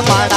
ಮಾಡ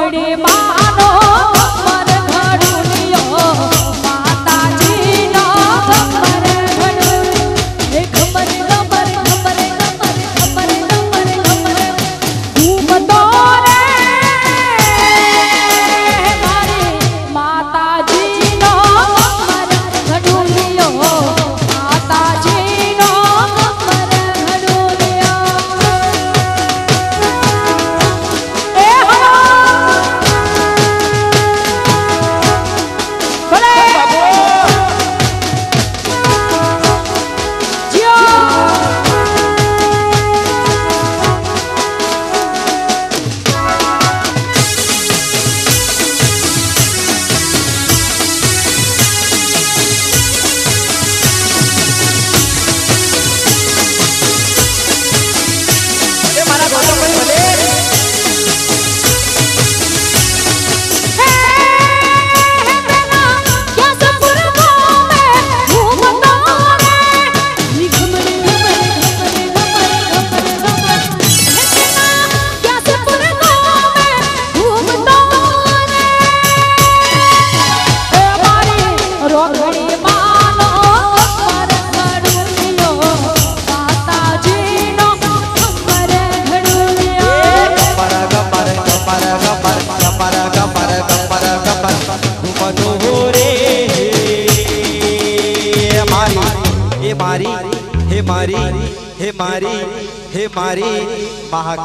ઘડી માનો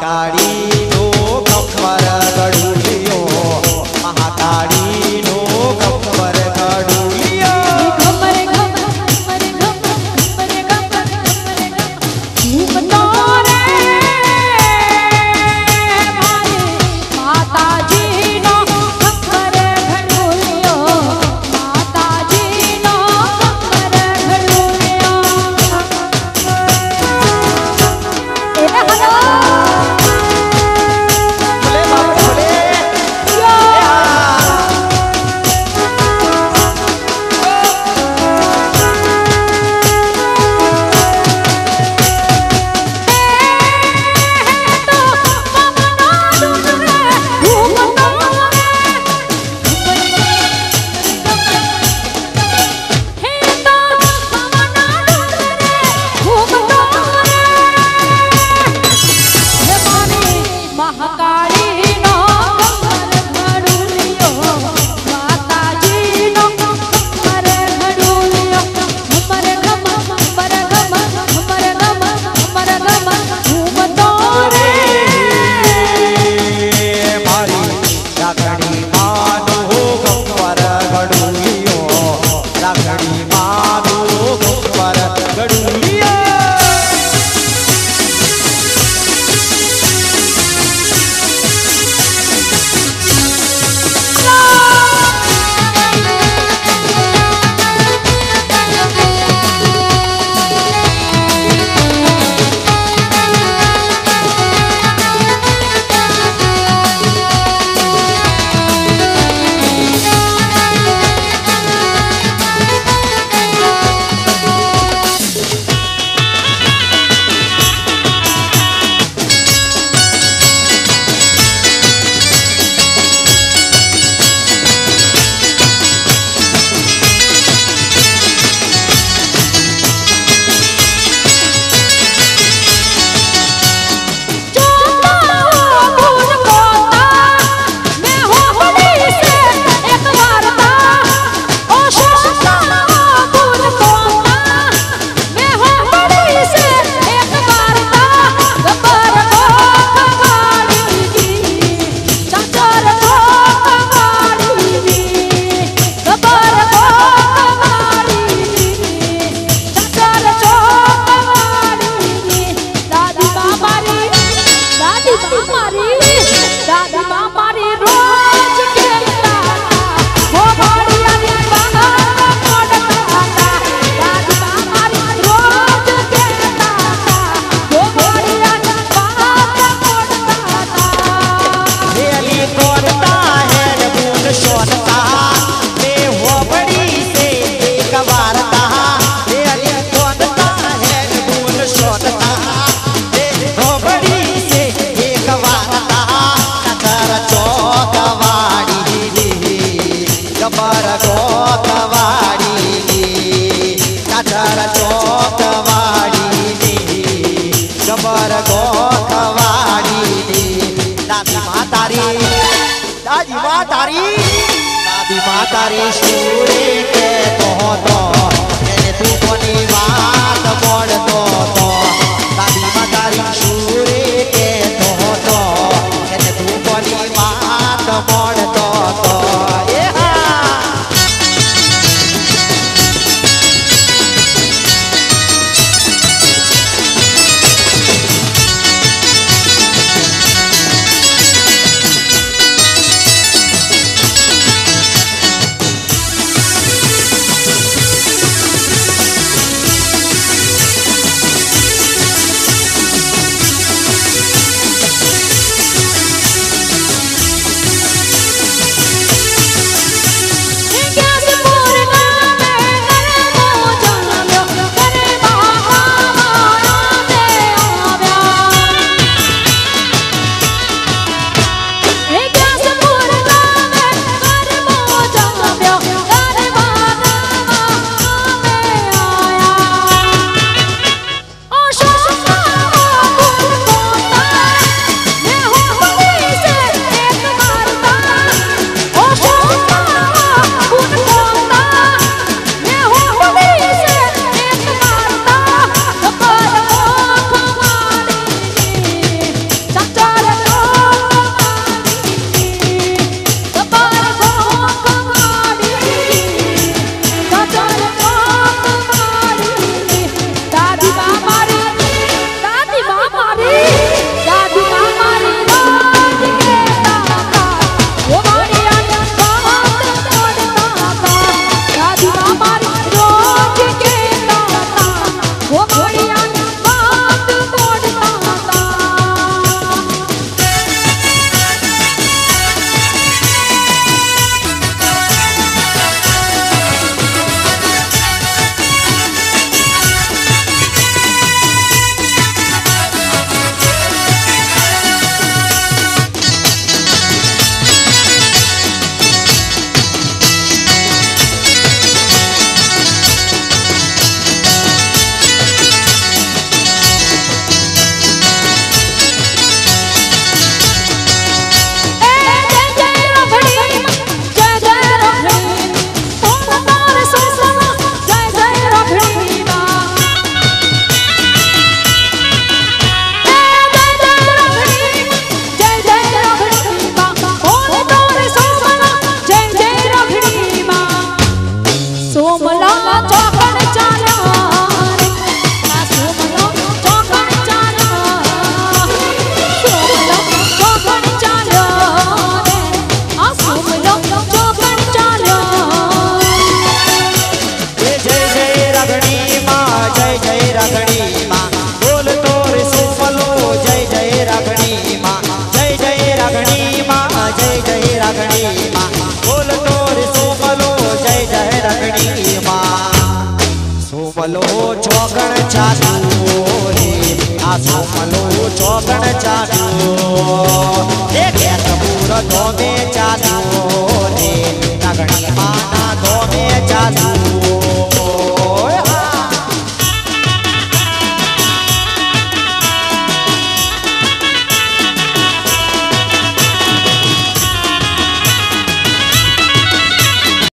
કાઢી તો ખબર ગળું તારી દાદી મા તારી સુરે કે ચાલુ આ સોપલું ચોગણ ચાલુ એ ખેત પૂર ધોમે ચાલુ રે નગણી ચાલુ